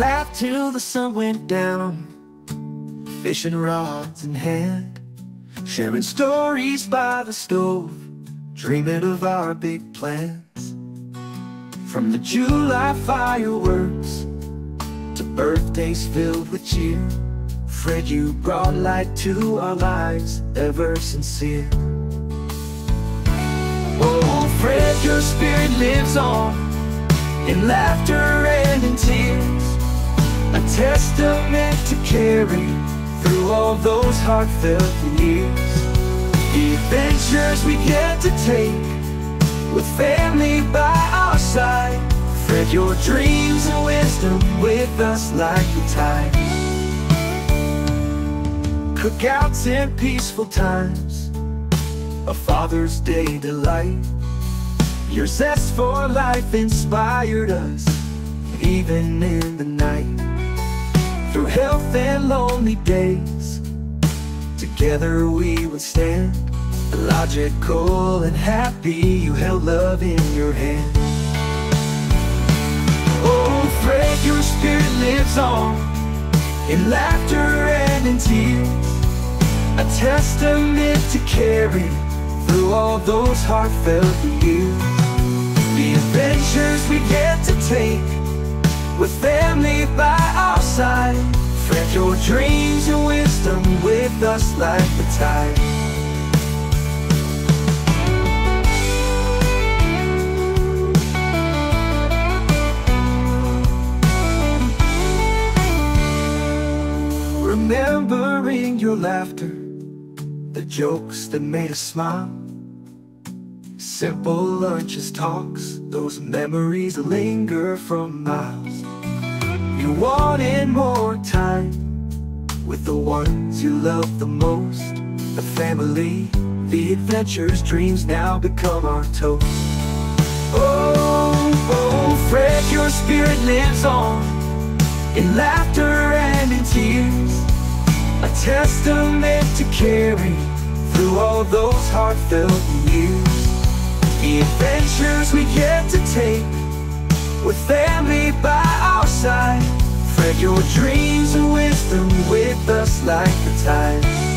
laughed till the sun went down. Fishing rods in hand Sharing stories by the stove Dreaming of our big plans. From the July fireworks To birthdays filled with cheer Fred, you brought light to our lives Ever sincere. Oh, Fred, your spirit lives on In laughter and in tears A testament to carry Through all those heartfelt years. The adventures we get to take With family by our side. Fred, your dreams and wisdom With us like the tide Cookouts and peaceful times. A Father's Day delight. Your zest for life inspired us Even in the night Through health and lonely days. Together we would stand Logical and happy. You held love in your hand. Oh Fred, your spirit lives on In laughter and in tears. A testament to carry through all those heartfelt years. The adventures we get to take With family by our side. Fred your dreams and wisdom with us like the tide. Remembering your laughter The jokes that made us smile Simple lunches, talks, those memories linger from miles. You wanted more time with the ones you love the most. The family, the adventures, dreams now become our toast. Oh, oh, Fred, your spirit lives on in laughter and in tears. A testament to carry through all those heartfelt years. Adventures we get to take. With family by our side. Fred your dreams and wisdom with us like the tide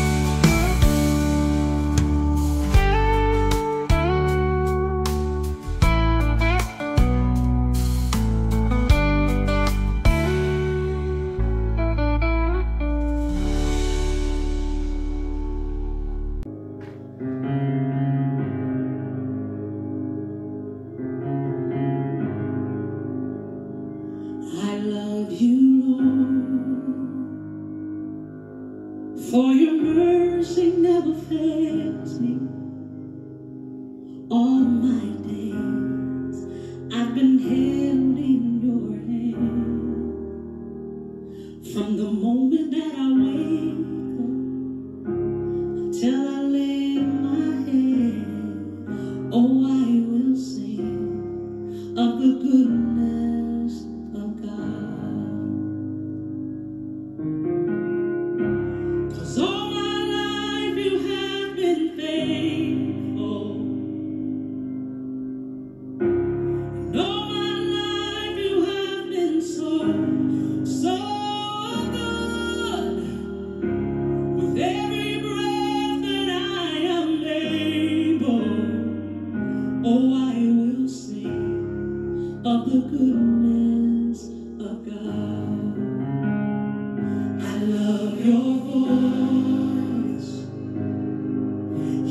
I love you, Lord, for your mercy never fails me. All my days I've been held in your hand. From the moment that I wake until I lay my head, oh, I will sing of the good.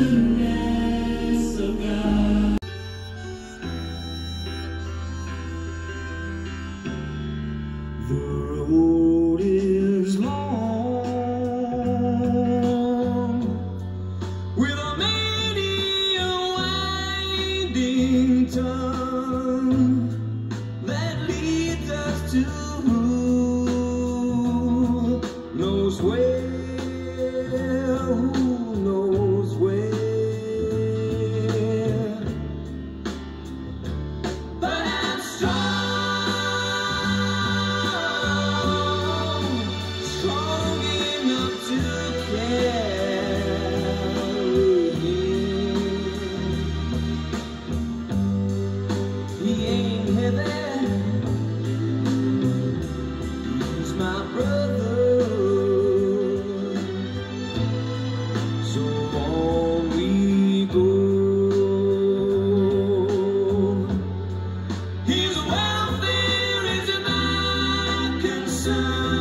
me. Jesus.